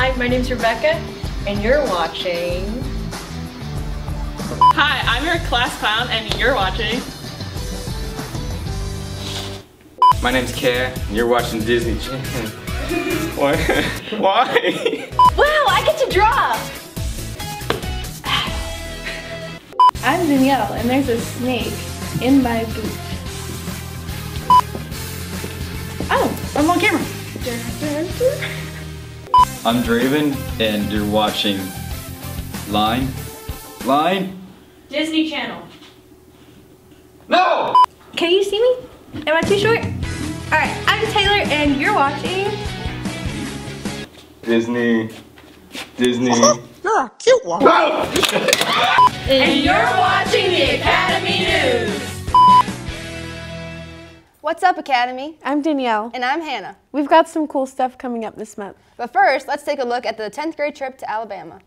Hi, my name's Rebecca, and you're watching. Hi, I'm your class clown, and you're watching. My name's Care, and you're watching Disney Channel. Why? Why? Wow, I get to draw! I'm Danielle, and there's a snake in my boot. Oh, I'm on camera. I'm Draven, and you're watching Line. Line? Disney Channel. No! Can you see me? Am I too short? Alright, I'm Taylor, and you're watching. Disney. Disney. You're a cute one. And you're watching the Academy News! What's up, Academy? I'm Danielle. And I'm Hannah. We've got some cool stuff coming up this month. But first, let's take a look at the 10th grade trip to Alabama.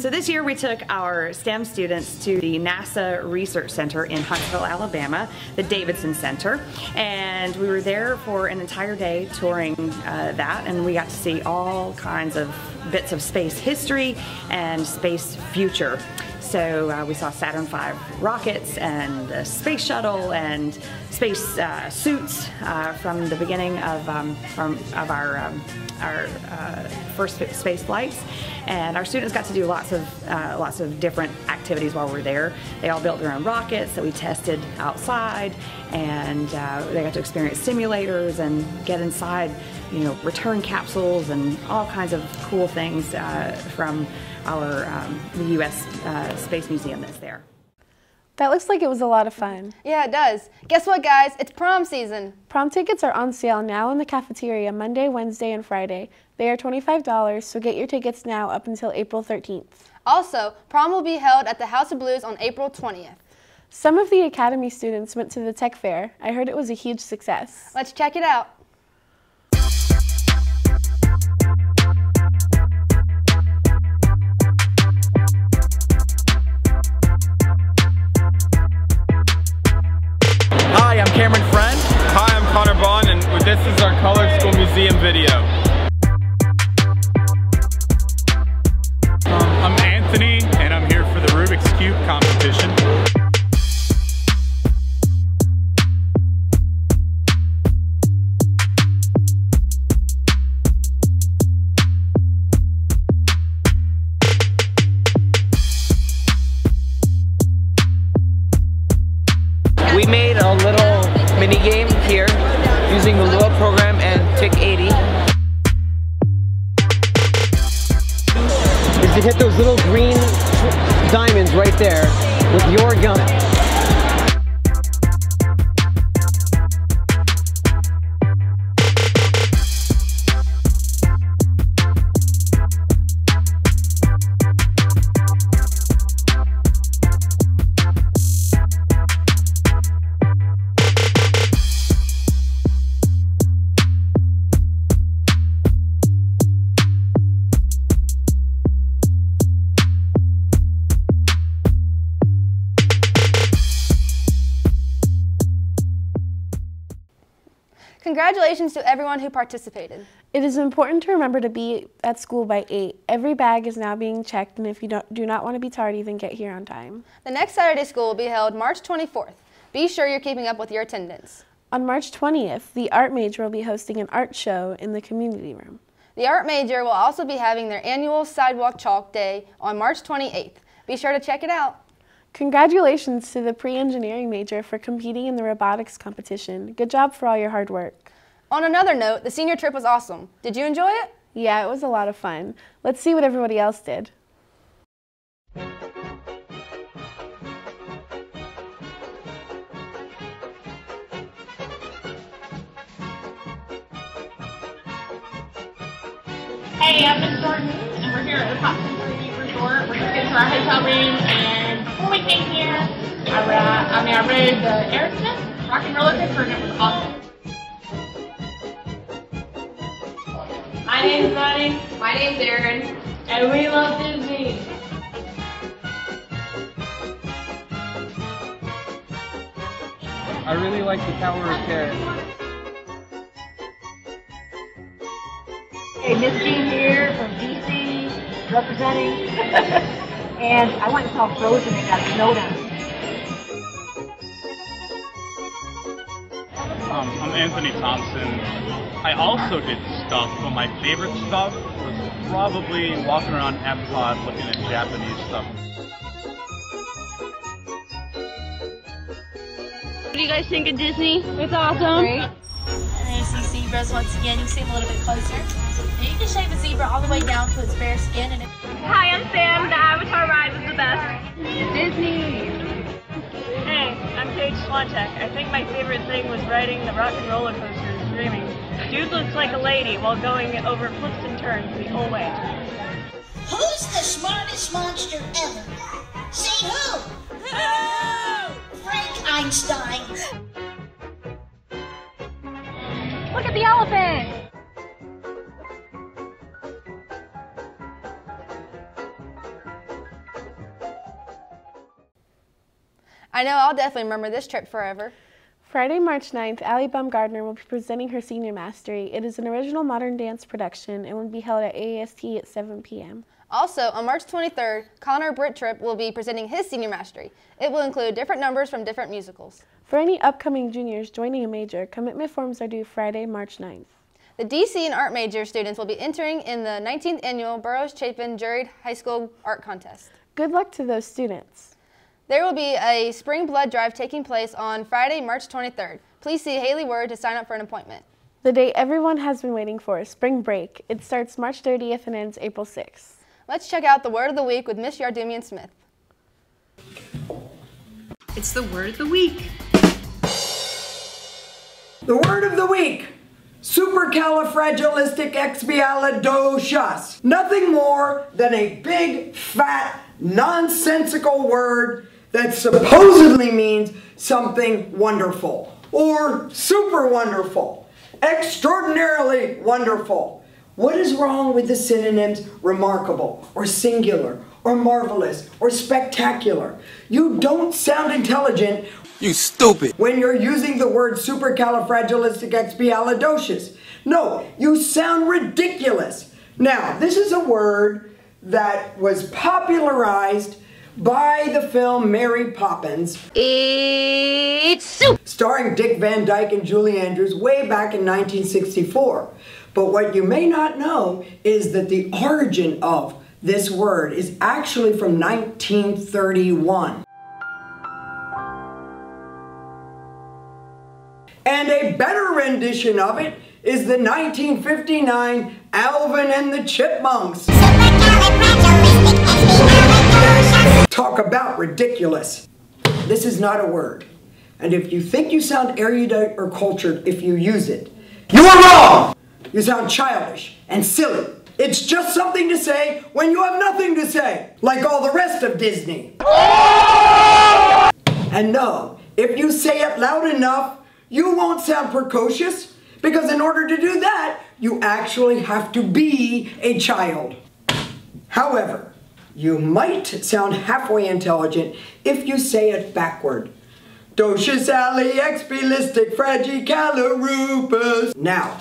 So this year we took our STEM students to the NASA Research Center in Huntsville, Alabama, the Davidson Center, and we were there for an entire day touring uh, that, and we got to see all kinds of bits of space history and space future. So uh, we saw Saturn V rockets and the space shuttle and space uh, suits uh, from the beginning of um, from of our um, our uh, first space flights, and our students got to do lots of uh, lots of different activities while we were there. They all built their own rockets that we tested outside, and uh, they got to experience simulators and get inside, you know, return capsules and all kinds of cool things uh, from our um, the U.S. Space Museum that's there. That looks like it was a lot of fun. Yeah, it does. Guess what, guys? It's prom season. Prom tickets are on sale now in the cafeteria Monday, Wednesday, and Friday. They are $25, so get your tickets now up until April 13th. Also, prom will be held at the House of Blues on April 20th. Some of the Academy students went to the tech fair. I heard it was a huge success. Let's check it out. This is our Colored School Museum video. Um, I'm Anthony, and I'm here for the Rubik's Cube competition. We made a little mini game here using the TIC 80. Is to hit those little green diamonds right there with your gun. Congratulations to everyone who participated. It is important to remember to be at school by 8. Every bag is now being checked, and if you don't, do not want to be tardy, then get here on time. The next Saturday school will be held March 24th. Be sure you're keeping up with your attendance. On March 20th, the art major will be hosting an art show in the community room. The art major will also be having their annual Sidewalk Chalk Day on March 28th. Be sure to check it out. Congratulations to the pre-engineering major for competing in the robotics competition. Good job for all your hard work. On another note, the senior trip was awesome. Did you enjoy it? Yeah, it was a lot of fun. Let's see what everybody else did. Hey, I'm Miss Jordan, and we're here at the Pop Century Resort. We're just getting to our hotel room, and before we came here, I, ra- uh, I mean, I rode the Aerosmith Rock and Roller Coaster, and it was awesome. My name's Buddy. My name's Aaron. And we love Disney. I really like the Tower of Terror. Hey, Miss Jean here from DC, representing. and I went and saw Frozen and got snowed on. Um, I'm Anthony Thompson. I also did stuff, but my favorite stuff was probably walking around Epcot looking at Japanese stuff. What do you guys think of Disney? It's awesome. Great. And there's some zebras once again. You can see them a little bit closer. And you can shave a zebra all the way down to its bare skin. And it... Hi, I'm Sam. The Avatar ride was the best. Disney. Hey, I'm Paige Swantek. I think my favorite thing was riding the rock and roller coaster and screaming. Dude looks like a lady while going over flips and turns the whole way. Who's the smartest monster ever? Say who? who? Frank Einstein. Look at the elephant. I know I'll definitely remember this trip forever. Friday, March 9th, Allie Baumgardner will be presenting her Senior Mastery. It is an original modern dance production and will be held at AAST at 7 p.m. Also, on March 23rd, Connor Brittrip will be presenting his Senior Mastery. It will include different numbers from different musicals. For any upcoming juniors joining a major, commitment forms are due Friday, March 9th. The DC and art major students will be entering in the 19th annual Burroughs Chapin Juried High School Art Contest. Good luck to those students. There will be a spring blood drive taking place on Friday, March 23rd. Please see Haley Word to sign up for an appointment. The day everyone has been waiting for, spring break. It starts March 30th and ends April 6th. Let's check out the word of the week with Miss Yardumian Smith. It's the word of the week. The word of the week. Supercalifragilisticexpialidocious. Nothing more than a big, fat, nonsensical word that supposedly means something wonderful or super wonderful, extraordinarily wonderful. What is wrong with the synonyms remarkable or singular or marvelous or spectacular? You don't sound intelligent. You stupid. When you're using the word supercalifragilisticexpialidocious. No, you sound ridiculous. Now, this is a word that was popularized by the film Mary Poppins. It's soup. Starring Dick Van Dyke and Julie Andrews way back in 1964. But what you may not know is that the origin of this word is actually from 1931. And a better rendition of it is the 1959 Alvin and the Chipmunks. Talk about ridiculous. This is not a word. And if you think you sound erudite or cultured if you use it, you are wrong! You sound childish and silly. It's just something to say when you have nothing to say, like all the rest of Disney. And no, if you say it loud enough, you won't sound precocious, because in order to do that, you actually have to be a child. However, you might sound halfway intelligent if you say it backward. Docious alley expilistic fragicalorupus. Now,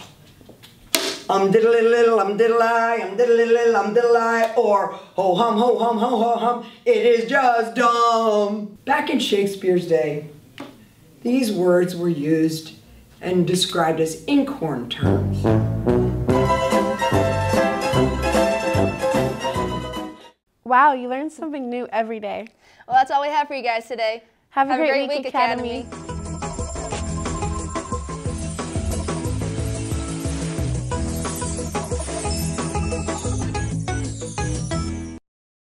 um diddle little, um diddle I, um diddle little, um diddle I, or ho hum ho hum ho ho hum, it is just dumb. Back in Shakespeare's day, these words were used and described as inkhorn terms. Wow, you learn something new every day. Well, that's all we have for you guys today. Have a Have great week, Academy. Academy.